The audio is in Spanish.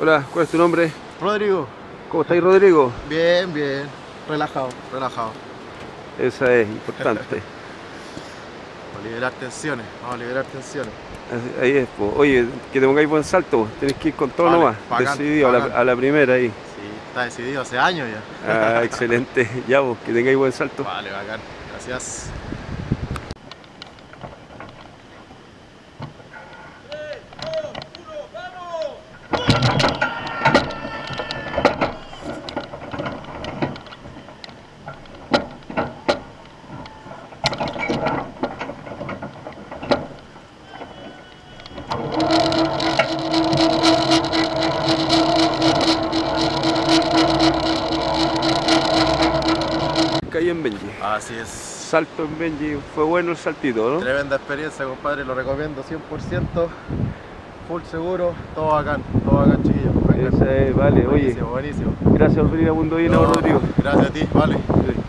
Hola, ¿cuál es tu nombre? Rodrigo. ¿Cómo estáis, Rodrigo? Bien, bien. Relajado, relajado. Esa es importante. Vamos a liberar tensiones, vamos a liberar tensiones. Ahí es, po. Oye, que te pongáis buen salto, tenés que ir con todo Vale, nomás, bacán, decidido, a la, bacán. a la primera ahí. Sí, está decidido hace años ya. Ah, excelente, ya vos, que tengáis buen salto. Vale, bacán. Gracias. Caí en Benji. Así es. Salto en Benji, fue bueno el saltito, ¿no? Tremenda experiencia, compadre. Lo recomiendo 100%. Full seguro. Todo bacán. Todo bacán, chiquillos. Vengan. Esa es, vale, oye. Buenísimo, buenísimo. Gracias por venir a Mundo Lleno, No, Rodrigo. Gracias a ti, vale. Sí.